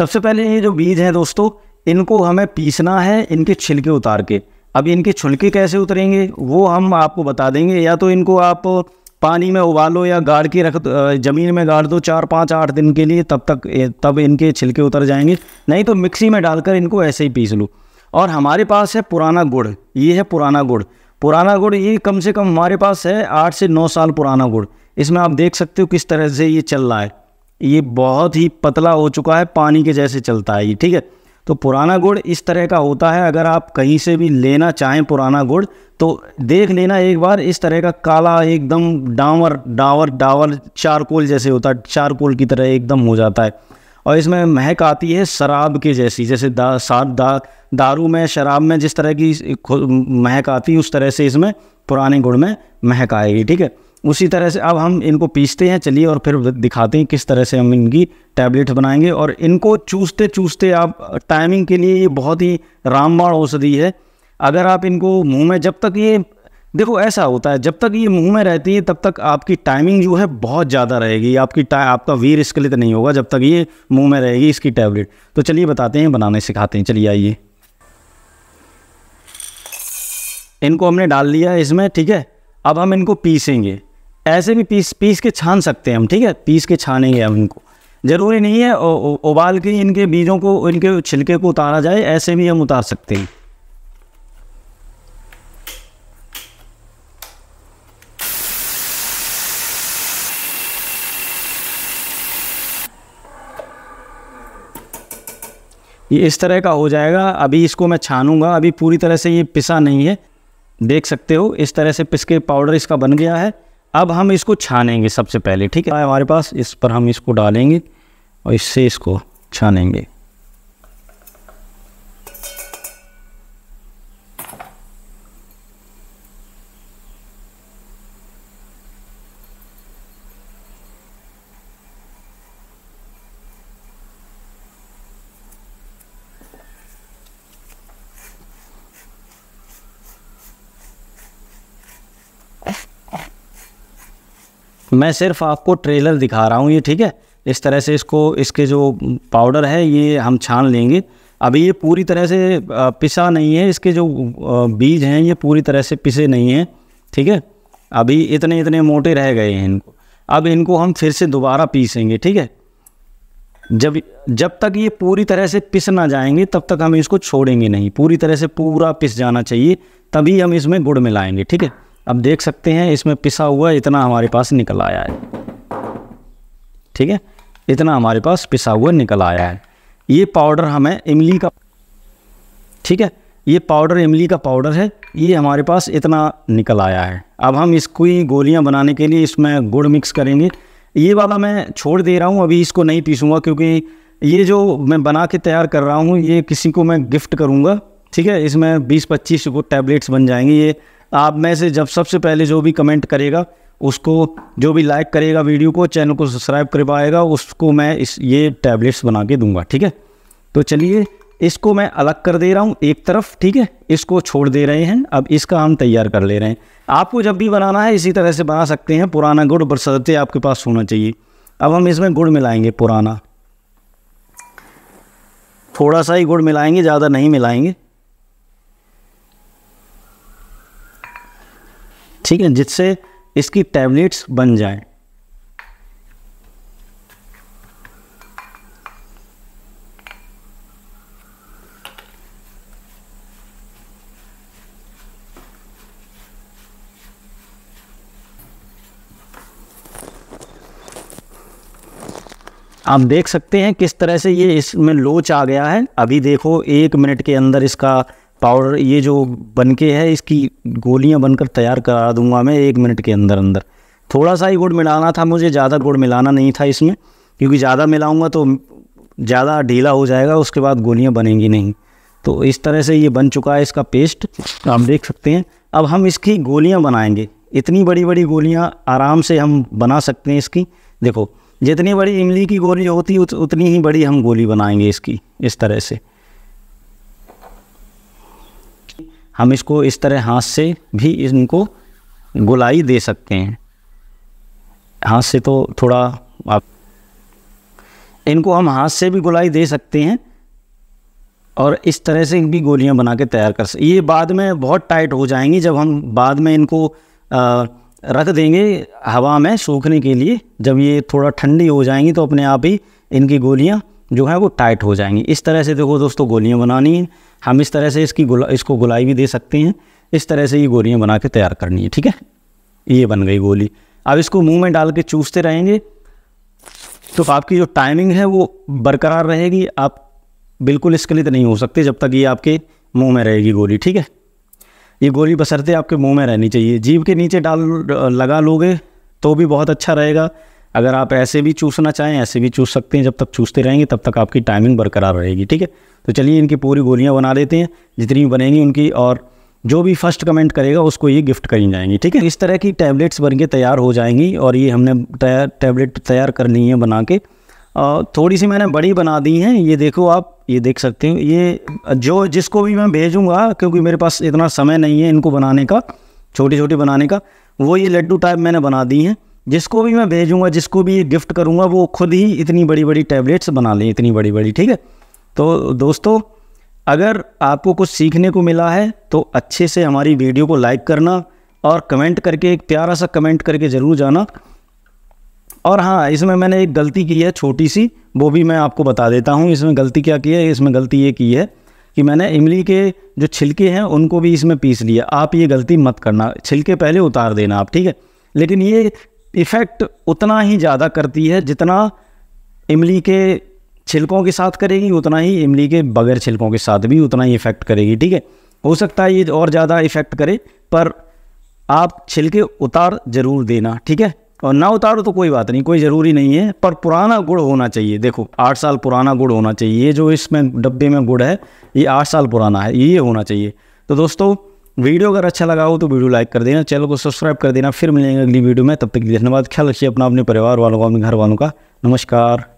सबसे पहले ये जो बीज हैं दोस्तों, इनको हमें पीसना है इनके छिलके उतार के। अब इनके छिलके कैसे उतरेंगे, वो हम आपको बता देंगे। या तो इनको आप पानी में उबालो या गाड़ के रख ज़मीन में गाड़ दो चार पाँच आठ दिन के लिए, तब तक तब इनके छिलके उतर जाएँगे। नहीं तो मिक्सी में डालकर इनको ऐसे ही पीस लो। और हमारे पास है पुराना गुड़, ये है पुराना गुड़। पुराना गुड़ ये कम से कम हमारे पास है आठ से नौ साल पुराना गुड़। इसमें आप देख सकते हो किस तरह से ये चल रहा है। ये बहुत ही पतला हो चुका है, पानी के जैसे चलता है ये, ठीक है? तो पुराना गुड़ इस तरह का होता है, अगर आप कहीं से भी लेना चाहें पुराना गुड़ तो देख लेना एक बार इस तरह का काला एकदम डावर डावर डावर, चारकोल जैसे होता है, चारकोल की तरह एकदम हो जाता है। और इसमें महक आती है शराब के जैसी, जैसे दा सात दा, दारू में, शराब में जिस तरह की महक आती है, उस तरह से इसमें पुराने गुड़ में महक आएगी, ठीक है? उसी तरह से अब हम इनको पीसते हैं, चलिए और फिर दिखाते हैं किस तरह से हम इनकी टैबलेट बनाएँगे और इनको चूसते चूसते आप टाइमिंग के लिए ये बहुत ही रामबाण औषधि है। अगर आप इनको मुँह में, जब तक ये देखो, ऐसा होता है, जब तक ये मुँह में रहती है, तब तक आपकी टाइमिंग जो है बहुत ज़्यादा रहेगी। आपकी आपका वीर स्खलित नहीं होगा जब तक ये मुँह में रहेगी इसकी टैबलेट तो चलिए बताते हैं, बनाने सिखाते हैं। चलिए आइए। इनको हमने डाल लिया इसमें, ठीक है? अब हम इनको पीसेंगे। ऐसे भी पीस पीस के छान सकते हैं हम, ठीक है? पीस के छानेंगे हम इनको। ज़रूरी नहीं है उबाल के इनके बीजों को, इनके छिलके को उतारा जाए, ऐसे भी हम उतार सकते हैं। ये इस तरह का हो जाएगा। अभी इसको मैं छानूँगा। अभी पूरी तरह से ये पिसा नहीं है। देख सकते हो, इस तरह से पिसके पाउडर इसका बन गया है। अब हम इसको छानेंगे सबसे पहले, ठीक है? हमारे पास इस पर हम इसको डालेंगे और इससे इसको छानेंगे। मैं सिर्फ़ आपको ट्रेलर दिखा रहा हूँ, ये ठीक है? इस तरह से इसको, इसके जो पाउडर है, ये हम छान लेंगे। अभी ये पूरी तरह से पिसा नहीं है, इसके जो बीज हैं, ये पूरी तरह से पिसे नहीं हैं, ठीक है? अभी इतने इतने मोटे रह गए हैं इनको। अब इनको हम फिर से दोबारा पीसेंगे, ठीक है? जब जब तक ये पूरी तरह से पिस ना जाएँगे, तब तक हम इसको छोड़ेंगे नहीं। पूरी तरह से पूरा पिस जाना चाहिए, तभी हम इसमें गुड़ मिलाएँगे, ठीक है? अब देख सकते हैं, इसमें पिसा हुआ इतना हमारे पास निकल आया है। ठीक है? इतना हमारे पास पिसा हुआ निकल आया है। ये पाउडर हमें इमली का, ठीक है? ये पाउडर, इमली का पाउडर है। ये हमारे पास इतना निकल आया है। अब हम इसको ही गोलियाँ बनाने के लिए इसमें गुड़ मिक्स करेंगे। ये वाला मैं छोड़ दे रहा हूँ, अभी इसको नहीं पीसूँगा क्योंकि ये जो मैं बना के तैयार कर रहा हूँ, ये किसी को मैं गिफ्ट करूँगा। ठीक है? इसमें 20-25 को टैबलेट्स बन जाएँगे। ये आप में से जब सबसे पहले जो भी कमेंट करेगा, उसको जो भी लाइक करेगा वीडियो को चैनल को सब्सक्राइब करवाएगा उसको मैं इस, ये टैबलेट्स बना के दूँगा, ठीक है? तो चलिए, इसको मैं अलग कर दे रहा हूँ एक तरफ़, ठीक है? इसको छोड़ दे रहे हैं, अब इसका हम तैयार कर ले रहे हैं। आपको जब भी बनाना है, इसी तरह से बना सकते हैं, पुराना गुड़ बरसते आपके पास होना चाहिए। अब हम इसमें गुड़ मिलाएँगे, पुराना। थोड़ा सा ही गुड़ मिलाएँगे, ज़्यादा नहीं मिलाएँगे। ठीक है जिससे इसकी टैबलेट्स बन जाए। आप देख सकते हैं किस तरह से ये इसमें लोच आ गया है। अभी देखो, एक मिनट के अंदर इसका पाउडर ये जो बन के है इसकी गोलियाँ बनकर तैयार करा दूँगा मैं एक मिनट के अंदर अंदर। थोड़ा सा ही गुड़ मिलाना था मुझे ज़्यादा गुड़ मिलाना नहीं था इसमें क्योंकि ज़्यादा मिलाऊँगा तो ज़्यादा ढीला हो जाएगा उसके बाद गोलियाँ बनेंगी नहीं। तो इस तरह से ये बन चुका है इसका पेस्ट आप देख सकते हैं। अब हम इसकी गोलियाँ बनाएँगे। इतनी बड़ी बड़ी गोलियाँ आराम से हम बना सकते हैं इसकी। देखो जितनी बड़ी इमली की गोली होती उत, उतनी ही बड़ी हम गोली बनाएँगे इसकी इस तरह से। हम इसको इस तरह हाथ से भी इनको गुलाई दे सकते हैं। हाथ से तो थोड़ा आप इनको हम हाथ से भी गुलाई दे सकते हैं और इस तरह से इनकी गोलियाँ बना के तैयार कर सकते ये बाद में बहुत टाइट हो जाएँगी जब हम बाद में इनको रख देंगे हवा में सूखने के लिए। जब ये थोड़ा ठंडी हो जाएँगी तो अपने आप ही इनकी गोलियाँ जो है वो टाइट हो जाएँगी। इस तरह से देखो दोस्तों, गोलियाँ बनानी है। हम इस तरह से इसकी गुला, इसको गुलाई भी दे सकते हैं। इस तरह से ये गोलियाँ बना के तैयार करनी है, ठीक है? ये बन गई गोली। अब इसको मुँह में डाल के चूसते रहेंगे। तो आपकी जो टाइमिंग है वो बरकरार रहेगी। आप बिल्कुल स्खलित नहीं हो सकते जब तक ये आपके मुँह में रहेगी गोली, ठीक है? ये गोली बसरते आपके मुँह में रहनी चाहिए। जीभ के नीचे डाल, लगा लोगे तो भी बहुत अच्छा रहेगा। अगर आप ऐसे भी चूसना चाहें, ऐसे भी चूस सकते हैं। जब तक चूसते रहेंगे, तब तक आपकी टाइमिंग बरकरार रहेगी, ठीक है? तो चलिए इनकी पूरी गोलियाँ बना देते हैं। जितनी भी बनेंगी उनकी और जो भी फ़र्स्ट कमेंट करेगा, उसको ये गिफ्ट करी जाएँगी, ठीक है? इस तरह की टैबलेट्स बन के तैयार हो जाएँगी और ये हमने टैबलेट तैयार कर ली है बना के। और थोड़ी सी मैंने बड़ी बना दी हैं। ये देखो आप, ये देख सकते हो। ये जो जिसको भी मैं भेजूँगा, क्योंकि मेरे पास इतना समय नहीं है इनको बनाने का छोटी छोटी बनाने का, वो ये लड्डू टाइप मैंने बना दी हैं। जिसको भी मैं भेजूँगा, जिसको भी गिफ्ट करूँगा, वो खुद ही इतनी बड़ी बड़ी टैबलेट्स बना लें, इतनी बड़ी बड़ी, ठीक है? तो दोस्तों, अगर आपको कुछ सीखने को मिला है तो अच्छे से हमारी वीडियो को लाइक करना और कमेंट करके, एक प्यारा सा कमेंट करके ज़रूर जाना। और हाँ इसमें मैंने एक गलती की है, छोटी सी, वो भी मैं आपको बता देता हूँ, इसमें गलती क्या की है, इसमें गलती ये की है कि मैंने इमली के जो छिलके हैं, उनको भी इसमें पीस लिया। आप ये गलती मत करना, छिलके पहले उतार देना आप, ठीक है? लेकिन ये इफ़ेक्ट उतना ही ज़्यादा करती है जितना इमली के छिलकों के साथ करेगी, उतना ही इमली के बगैर छिलकों के साथ भी उतना ही इफ़ेक्ट करेगी, ठीक है? हो सकता है ये और ज़्यादा इफ़ेक्ट करे, पर आप छिलके उतार ज़रूर देना, ठीक है? और ना उतारो तो कोई बात नहीं, कोई ज़रूरी नहीं है, पर पुराना गुड़ होना चाहिए। देखो, आठ साल पुराना गुड़ होना चाहिए, ये जो इसमें डब्बे में गुड़ है, ये आठ साल पुराना है, ये होना चाहिए। तो दोस्तों वीडियो अगर अच्छा लगा हो तो वीडियो लाइक कर देना, चैनल को सब्सक्राइब कर देना, फिर मिलेंगे अगली वीडियो में। तब तक धन्यवाद, ख्याल रखिए अपना, अपने परिवार वालों का, अपने घर वालों का। नमस्कार।